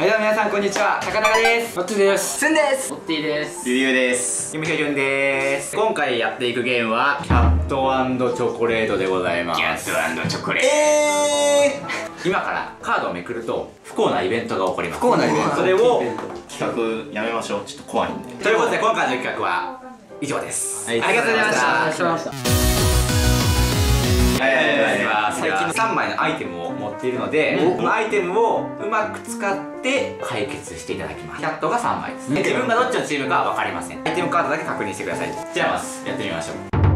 はいどうも皆さんこんにちは。高田です。マッツです。すんです。オッティです。ゆうゆうです。ゆみひょじゅんです。今回やっていくゲームはキャットチョコレートでございます。キャットチョコレーえ今からカードをめくると不幸なイベントが起こります。不幸なイベント。それをト企画やめましょう。ちょっと怖いんで。ということで今回の企画は以上です、はいありがとうございました。あります。最近3枚のアイテムを持っているので、このアイテムをうまく使って解決していただきます。キャットが3枚です。自分がどっちのチームかは分かりません。アイテムカードだけ確認してください。じゃあまずやってみましょう。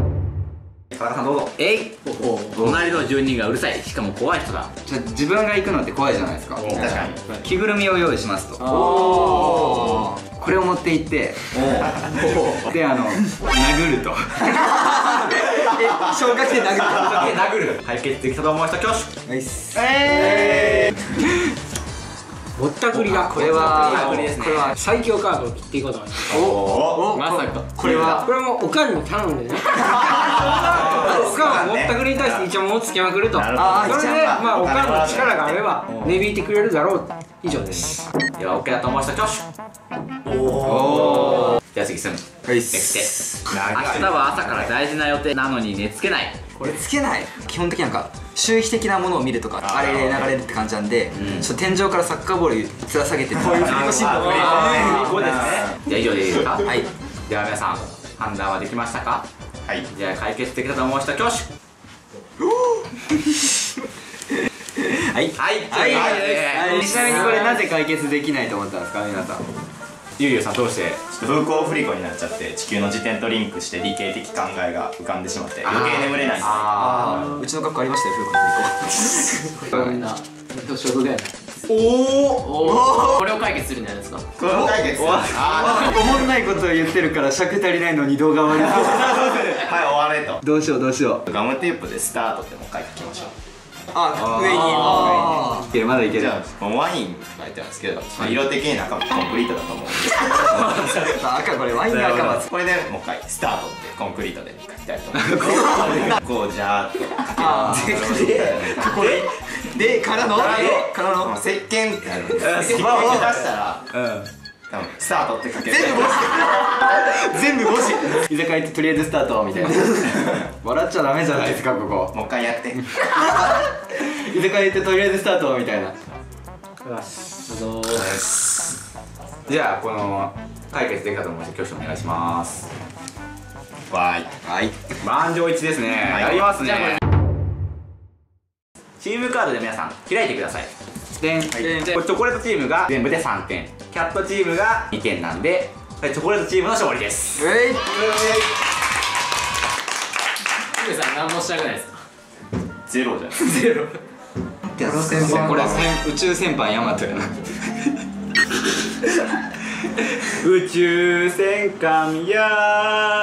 田中さんどうぞ。えい。隣の住人がうるさい。しかも怖い人だ。じゃ自分が行くのって怖いじゃないですか。確かに。着ぐるみを用意しますと。おこれを持って行って。であの殴ると。え消火器で殴るで殴る。解決できたと思う人挙手。ナイス。えぼったくりだこれはね。これは最強カードを切っていこうと思います。おまさか。これは。これもおかんに頼んでね。おかんはぼったくりに対して一応もうつけまくると。それであまあおかんの力があれば値引いてくれるだろう。以上です。では OK だと思う人挙手。おじゃあ次すん。はいできて。明日は朝から大事な予定なのに寝つけない。これつけない。基本的になんか周期的なものを見るとかあれで流れるって感じなんで、ん。ちょっと天井からサッカーボールつら下げてこういう振り子シートをあー。こうですね。じゃあ以上でいいですか？はいでは皆さん判断はできましたか？はい。じゃあ解決できたと思う人挙手。はい。はい。はい。はい。ちなみにこれなぜ解決できない。と思ったんですか皆さんゆうゆうさんどうしてちょっと風光振り子になっちゃって地球の時点とリンクして理系的考えが浮かんでしまって余計眠れない。んですああうちの学校ありましたよ風子の振りみんな所属だよねー。おおこれを解決するんじゃないですか？この解決は子おもんないことを言ってるから尺足りないのに動画終わりい終われと。どうしようどうしよう。ガムテープでスタートってもう一回書きましょう。あ上にあいけるまだいけるじゃあこのワインって書いてあるんですけど、まあ、色的に中身コンクリートだと思うんで 赤これワインが赤松どこれでもう一回スタートってコンクリートで。書きたいと思いますこうじゃー。っと書けるあーででからのからの。からの？この石鹸。ってあるん。です石鹸出したらうん。多分スタートって書ける全部文字 居酒屋行ってとりあえずスタートみたいな。笑っちゃダメじゃないですかここ。もう一回やって。居酒屋行ってとりあえずスタートみたいな。じゃあこの解決できたと思う人挙手お願いします。わーい。はい。満場一致ですね。はい。やりますねチームカードで皆さん開いてください。でん。これチョコレートチームが全部で3点。キャットチームが2点なんでこれチョコレートチームの勝利です。えい。ゆうさん何もしたくないですゼロじゃん。これ先宇宙戦犯ヤマトやな。宇宙戦艦や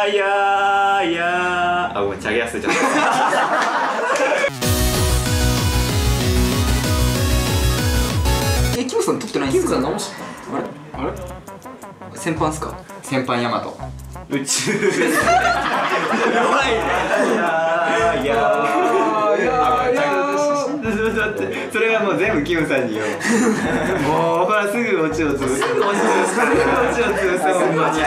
ーやーやー。あごめんチャゲ忘れちゃったムさん撮ってないんですか？何もしたあれ？あれ？戦犯っすか？戦犯ヤマト。宇宙戦艦弱いねやー。やー。それはもう全部キムさんに言おうもうほらすぐオチを潰す。すぐオチを潰すすぐオチを潰す。ほんまに